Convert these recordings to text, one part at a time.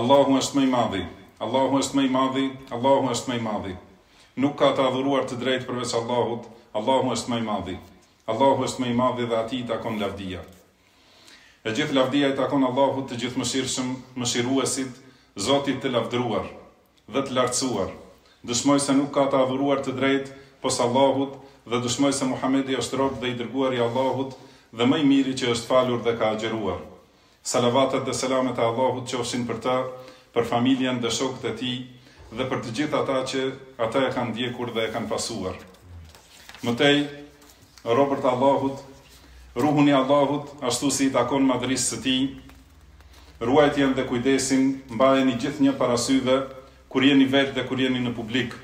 Allahu është më i madhi, Allahu është më i madhi, Allahu është më i madhi. Nuk ka të adhuruar të drejtë përveç Allahut, Allahu është më i madhi. Allahu është më i madhi dhe atij i takon lavdia. E gjithë lavdia i takon Allahut të Gjithëmëshirshëm, mëshiruesit, Zotit të lavdruar dhe të lartësuar. Dëshmoj se nuk ka të adhuruar të drejtë pos Allahut dhe dëshmoj se Muhamedi është rob dhe i dërguar i Allahut dhe më i miri që është falur dhe ka agjëruar. Salavatet dhe selamet e Allahut qofshin për të, për familjen dhe shokët e tij dhe për të gjithë ata që atë e kanë ndjekur dhe e kanë pasuar. Më tej, robër të Allahut, ruhuni Allahut ashtu si i takon madhërisë së tij, ruajtjen dhe kujdesin mbajeni gjithnjë para syve kur jeni vetë dhe kur jeni në publik,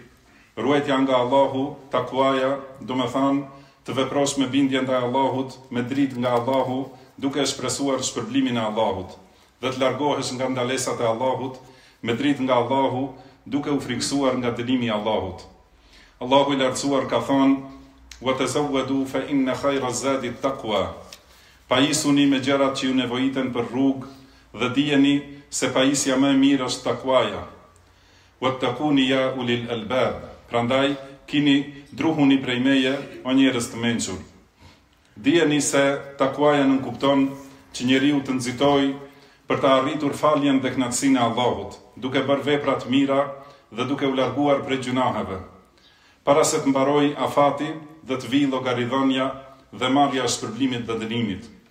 Ruajtja nga Allahu, takuaja, domethënë, të veprosh me bindje ndaj Allahut, me dritë nga Allahu, duke e shpresuar shpërblimin e Allahut, dhe të largohesh nga ndalesat e Allahut, me dritë nga Allahu, duke u frikësuar nga dënimi i Allahut. Allahu i Lartësuar ka thënë: "Wa tazawwadu fa inna khayra az-zadi at-taqwa." Pajisuni me gjërat që ju nevojiten për rrugë dhe dijeni se pajisja më e mirë është takuaja. Wattaquni ya ulil albab, Prandaj, kini, druhuni prej meje, o njerëz të mençur. Dijeni se takuaja nënkupton që njeriu të nxitojë për të arritur faljen dhe kënaqësinë e Allahut, duke bërë vepra të mira dhe duke u larguar prej gjynaheve. Para se të mbarojë afati dhe të vijë llogaridhënia dhe marrja e shpërblimit dhe dënimit.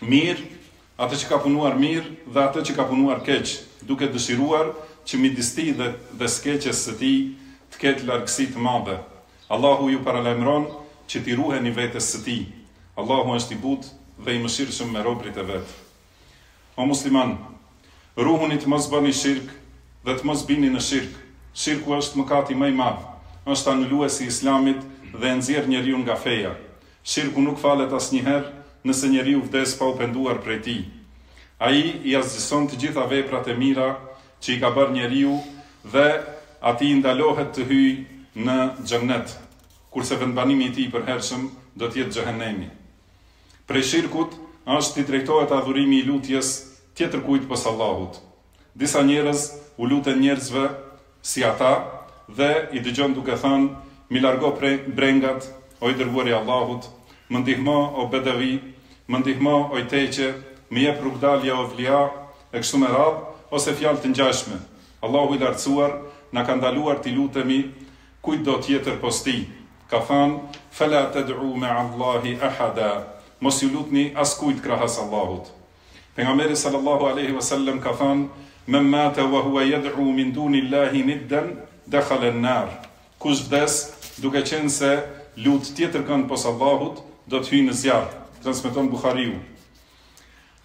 mirë, atë që ka punuar mirë dhe atë që ka punuar keq, duke dëshiruar që midis tij dhe, dhe së keqes së tij të ketë largësi të madhe. Allahu ju paralajmëron që t'i ruheni vetes së tij. Allahu është i butë dhe i mëshirshëm me robërit e vet. O muslimanë! Ruhuni të mos bëni shirk dhe të mos bini në shirk. Shirku është mëkati më i madh, është anulues i Islamit dhe e nxjerr njeriun nga feja. Shirku nuk falet asnjëherë nëse njeriu vdes pa u penduar prej tij. Ai i asgjëson të gjitha veprat e mira që i ka bërë njeriu dhe atij i ndalohet të hyjë në Xhennet, kurse vendbanimi i tij i përhershëm do të jetë Xhehenemi. Prej shirkut është t'i drejtohet adhurimi i lutjes tjetërkujt pos Allahut. Disa njerëz u luten njerëzve si ata dhe i dëgjon duke thënë, M'i largo prej brengat, o i Dërguari i Allahut, më ndihmo, o bedevi, më ndihmo, oj teqe, më jep rrugëdalje, o evlia, e kështu me radhë, ose fjalë të ngjashme. Allahu i Lartësuar na ka ndaluar t'i lutemi kujtdo tjetër pos Tij. Ka thënë, Fela ted'u me'allahi ahada, Mos iu lutni askujt krahas Allahut. Pejgamberi sallallahu alejhi wa sallam ka thënë: "Men mata wa huwa yad'u min duni Allahi niddan, dakhala an-nar." Kush vdes duke qenë se lut tjetër kënd pos Allahut, do të hyjë në zjarr. Transmeton Buhariu.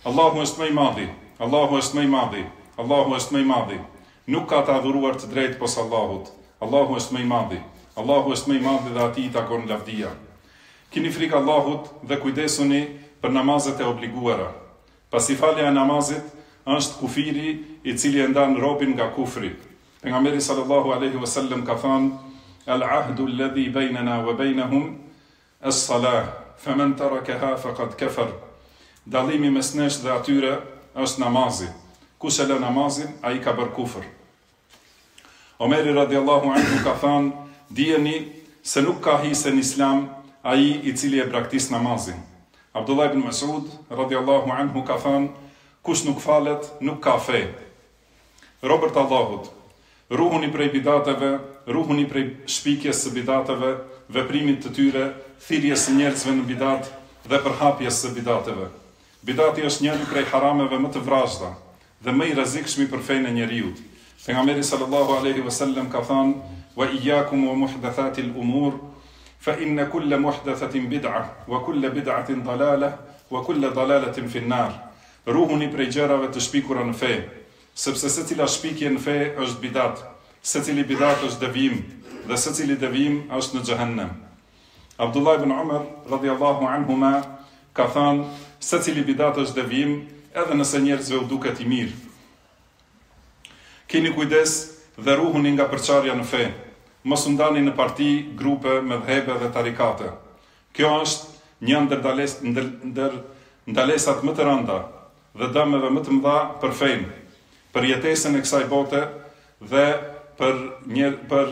Allahu është më i madhi, Allahu është më i madhi, Allahu është më i madhi. Nuk ka të adhuruar me të drejtë pos Allahut. Allahu është më i madhi, Allahu është më i madhi dhe Atij i takon lavdia. Kini frikë Allahut dhe kujdesuni për namazet e obliguara, pasi falja e namazit është kufiri i cili e ndan robin nga kufri. Pejgamberi sallallahu alejhi ve sellem ka thënë, Al-ahdu alladhi bejnena ve bejnehum es-salah, femen tarakeha fekad kefer, Dallimi mes nesh dhe atyre është namazi, kush e lë namazin, ai ka bërë kufër. Omeri radijallahu anhu ka thënë, Dijeni se nuk ka hise në Islam ai i cili e braktis namazin. Abdullah ibn Mes'ud radijallahu anhu ka thënë, Kush nuk falet, nuk ka fe. Robër të Allahut, ruhuni prej bidateve, ruhuni prej shpikjes së bidateve, veprimit të tyre, thirrjes së njerëzve në bidat dhe përhapjes së bidateve. Bidati është njëri prej harameve më të vrazhda, dhe më i rrezikshmi për fenë e njeriut. Pejgamberi sallallahu alejhi ve sellem ka thënë: "Wa iyyakum wa muhdathatil umur, fa inna kulla muhdathatin bid'a, wa kulla bid'atin dalala, wa kulla dalalatin fi an-nar." Ruhuni prej gjërave të shpikura në fe, sepse secila shpikje në fe është bidat, secili bidat është devijim, dhe secili devijim është në xhehenem. Abdullah ibn Omer, radhiyallahu anhuma, ka thënë, Secili bidat është devijim, edhe nëse njerëzve u duket i mirë. Kini kujdes dhe ruhuni nga përçarja në fe. Mos u ndani në parti, grupe, medhhebe dhe tarikate. Kjo është një ndër ndales, ndër, ndër ndalesat më të rënda dhe dëmeve më të mëdha për fenë, për jetesën e kësaj bote dhe për një për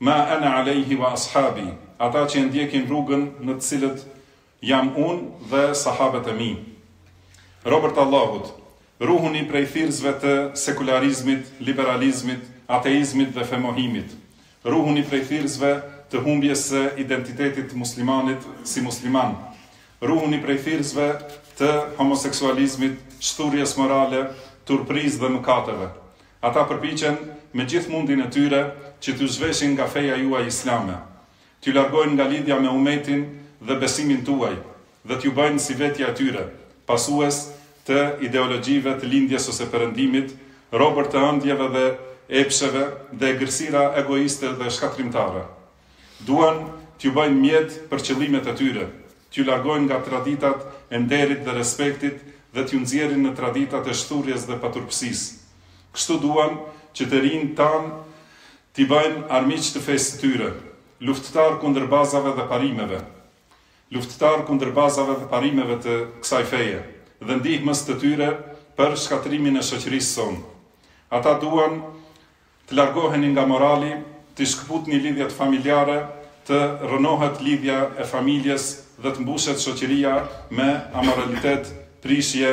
Ma ana alejhi wa ashabi, ata që e ndjekin rrugën në të cilët jam unë dhe sahabët e mi. Robër të Allahut, ruhuni prej thirrësve të sekularizmit, liberalizmit, ateizmit dhe femohimit. Ruhuni prej thirrësve të humbjes së identitetit të muslimanit si musliman. Ruhuni prej thirrësve të homoseksualizmit, shthurrjes morale, turpërisë dhe mëkateve. Ata përpiqen me gjithë mundin e tyre që t'ju zhveshin nga feja juaj islame, t'ju largojnë nga lidhja me umetin dhe besimin tuaj dhe t'ju bëjnë si vetja e tyre, pasues të ideologjive të Lindjes ose Perëndimit, robër të ëndjeve dhe epsheve dhe egërsira egoiste dhe shkatërrimtare. Duan t'ju bëjnë mjet për qëllimet e tyre, t'ju largojnë nga traditat e nderit dhe respektit dhe t'ju nxjerrin në traditat e shthurjes dhe paturpësisë. Kështu duan që të rinjtë tanë t'i bëjnë armiq të fesë së tyre, luftëtarë kundër bazave dhe parimeve, luftëtarë kundër bazave dhe parimeve të kësaj feje dhe ndihmës të tyre për shkatërrimin e shoqërisë sonë. Ata duan Të largoheni nga morali, t'i shkëputni lidhjet familjare, të rrënohet lidhja e familjes dhe të mbushet shoqëria me amoralitet, prishje,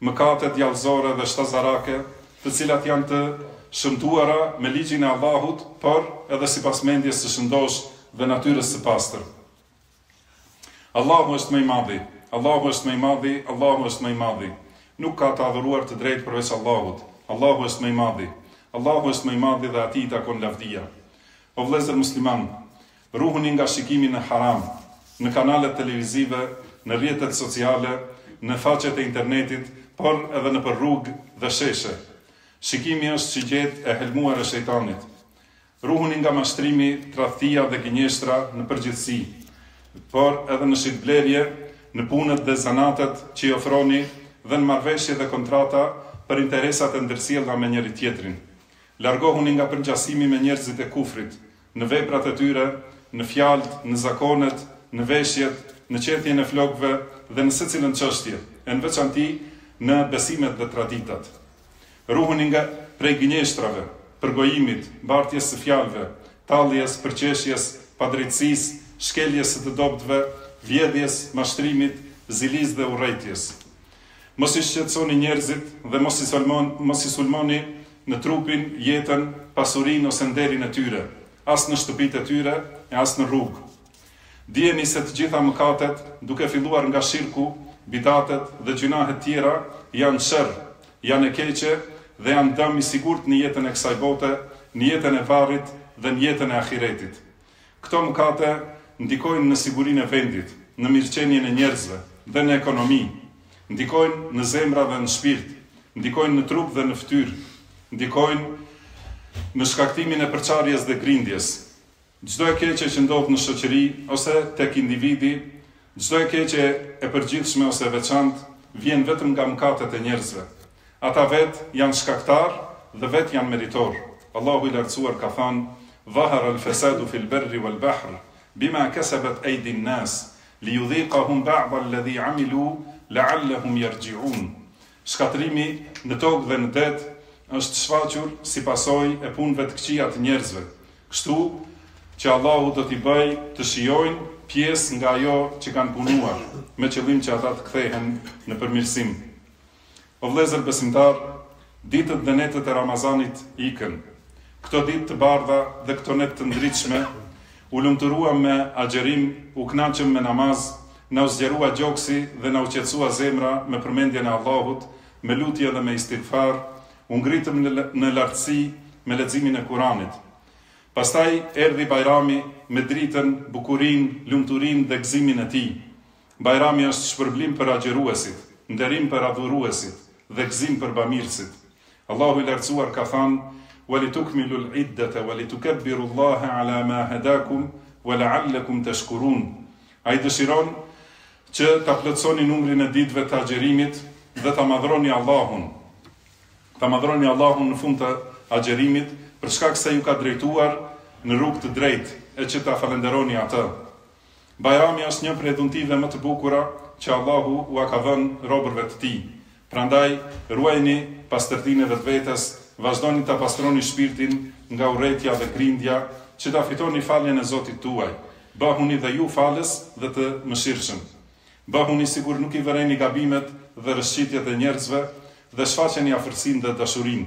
mëkate djallëzore dhe shtazarake, të cilat janë të shëmtuara me ligjin e Allahut, por edhe sipas mendjes së shëndoshë dhe natyrës së pastër. Allahu është më i madhi, Allahu është më i madhi, Allahu është më i madhi. Nuk ka të adhuruar të drejtë përveç Allahut. Allahu është më i madhi. Allahu është më i madhi dhe atij i takon lavdia. O vëllezër musliman, ruhuni nga shikimi në haram, në kanalet televizive, në rrjetet sociale, në faqet e internetit, por edhe nëpër rrugë dhe sheshe. Shikimi është shigjetë e helmuar e shejtanit. Ruhuni nga mashtrimi, tradhtia dhe gënjeshtra në përgjithësi, por edhe në shitblerje, në punët dhe zanatet që i ofroni dhe në marrëveshje dhe kontrata për interesat e ndërsjella me njëri-tjetrin. Largohuni nga përngjasimi me njerëzit e kufrit, në veprat e tyre, në fjalët, në zakonet, në veshjet, në qethjen e flokëve dhe në secilën çështje, e në veçanti në besimet dhe traditat. Ruhuni nga prej gënjeshtrave, përgojimit, bartjes së fjalëve, talljes, përqeshjes, padrejtësisë, shkeljes së të dobëtve, vjedhjes, mashtrimit, zilisë dhe urrejtjes. Mos i shqetësoni njerëzit dhe mos i mos i sulmoni në trupin, jetën, pasurinë ose nderin e tyre, as në shtëpitë e tyre e as në rrugë. Dijeni se të gjitha mëkatet, duke filluar nga shirku, bidatet dhe gjynahet tjera, janë sherr, janë e keqe dhe janë dëm i sigurt në jetën e kësaj bote, në jetën e varrit dhe në jetën e ahiretit. Këto mëkate ndikojnë në sigurinë e vendit, në mirëqenien e njerëzve dhe në ekonomi, ndikojnë në zemra dhe në shpirt, ndikojnë në trup dhe në fytyrë, ndikojnë në shkaktimin e përçarjes dhe grindjes. Çdo e keqe që ndodh në shoqëri ose tek individi, çdo e keqe e përgjithshme ose e veçantë, vjen vetëm nga mëkatet e njerëzve. Ata vetë janë shkaktarë dhe vetë janë meritorë. Allahu i Lartësuar ka thënë, Dhahara al-fesadu fi al-berri wal-bahr, bima kasabat aydi an-nas, liyudhiqahum ba'da alladhi 'amilu, la'allahum yarji'un. Shkatërrimi në tokë dhe në det është shfaqur si pasojë e punëve të këqija të njerëzve, kështu që Allahu do t'i bëjë të shijojnë pjesë nga ajo që kanë punuar, me qëllim që ata të kthehen në përmirësim. O vëllezër besimtarë, ditët dhe netët e Ramazanit ikën. Këto ditë të bardha dhe këto net të ndritshme, u lumturuam me agjërim, u kënaqëm me namaz Na u zgjerua gjoksi dhe na u qetësua zemra me përmendjen e Allahut, me lutje dhe me istighfar, u ngritëm në lartësi me leximin e Kuranit. Pastaj erdhi Bajrami me dritën, bukurinë, lumturinë dhe gëzimin e tij. Bajrami është shpërblim për agjëruesit, nderim për adhuruesit dhe gëzim për bamirësit. Allahu i Lartësuar ka thënë, Walitukmilu l-iddata walitukebbiru Allahe ala ma hadakum wa la'allakum tashkurun. Ai dëshiron që ta plotësoni numrin e ditëve të agjërimit dhe ta madhroni Allahun. Ta madhroni Allahun në fund të agjërimit, për shkak se ju ka drejtuar në rrugë të drejtë, e që ta falënderoni atë. Bajrami është një prej dhuntive më të bukura që Allahu ua ka dhënë robërve të Tij. Prandaj, ruajeni pastërtinë e vetvetes, vazhdoni ta pastroni shpirtin nga urrejtja dhe grindja, që ta fitoni faljen e Zotit tuaj. Bëhuni dhe ju falës dhe të mëshirshëm. Bëhuni sikur nuk i vëreni gabimet dhe rrëshqitjet e njerëzve dhe shfaqeni afërsinë dhe dashurinë.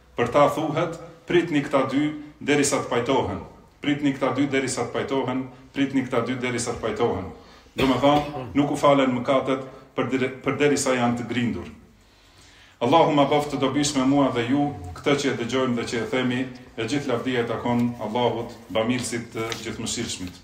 Për ta thuhet, Pritni këta dy derisa të pajtohen, pritni këta dy derisa të pajtohen, pritni këta dy derisa të pajtohen. Domethënë, nuk u falen mëkatet përderisa janë të grindur. Allahu na bëftë të dobishme mua dhe ju, këtë që e dëgjojmë dhe që e themi, e gjithë lavdia i takon Allahut, Bamirësit të Gjithëmëshirshmit.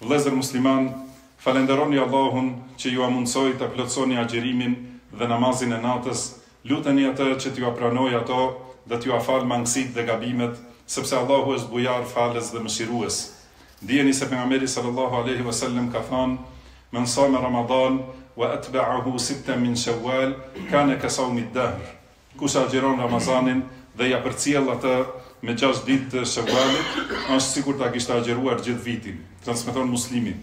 Vëllezër muslimanë, falënderoni Allahun që jua mundësoi ta plotësoni agjërimin dhe namazin e natës, luteni Atë që t'jua pranojë ato dhe t'jua falë mangësitë dhe gabimet, sepse Allahu është Bujar, Falës dhe Mëshirues. Dijeni se Pejgamberi sallallahu alejhi ve sellem ka thënë, Men same Ramadan, wa atba'ahu sittan min Shawwal, kane ka sawmi ad-dahr. Kush agjëron Ramazanin dhe ia përcjell atë me gjashtë ditë të Shewwalit, është sikur ta kishte agjëruar gjithë vitin, transmeton Muslimi.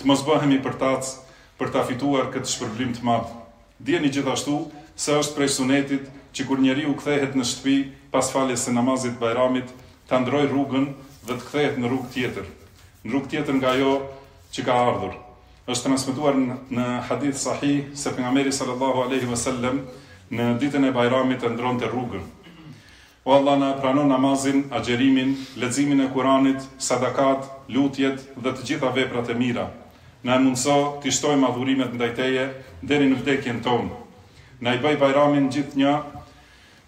Të mos bëhemi përtacë për ta fituar këtë shpërblim të madh. Dijeni gjithashtu se është prej sunetit që kur njeriu kthehet në shtëpi pas faljes së namazit të Bajramit, ta ndërrojë rrugën dhe të kthehet në rrugë tjetër, në rrugë tjetër nga ajo që ka ardhur. Është transmetuar në hadith sahih se Pejgamberi sallallahu alejhi ve sellem në ditën e Bajramit e ndronte rrugën, O Allah na prano namazin, agjerimin, leximin e Kuranit, sadakat, lutjet dhe të gjitha veprat e mira. Na e mundëso t'i shtojmë adhurimet ndaj Teje deri në vdekjen tonë. Na e bëj Bajramin gjithnjë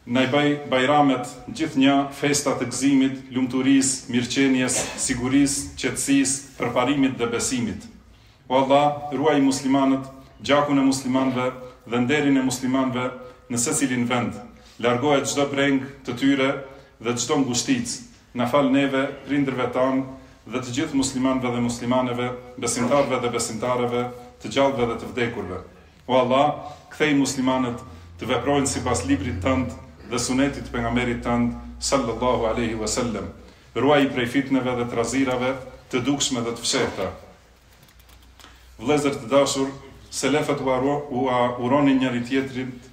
Na i bëj Bajramet gjithnjë festa të gëzimit, lumturisë, mirëqenies, sigurisë, qetësisë, përparimit dhe besimit. O Allah, ruaji muslimanët, gjakun e muslimanëve dhe nderin e muslimanëve në secilin vend, largoje çdo brengë të tyre dhe çdo ngushticë, na fal neve, prindërve tanë dhe të gjithë muslimanëve dhe muslimaneve, besimtarëve dhe besimtareve, të gjallëve dhe të vdekurve. O Allah, kthej muslimanët të veprojnë sipas librit tënd dhe sunetit të Pejgamberit tënd, sallallahu alejhi wa sellem. Ruaji prej fitneve dhe trazirave të dukshme dhe të fshehta. Vëllezër të dashur, selefët ua uronin njëri-tjetrit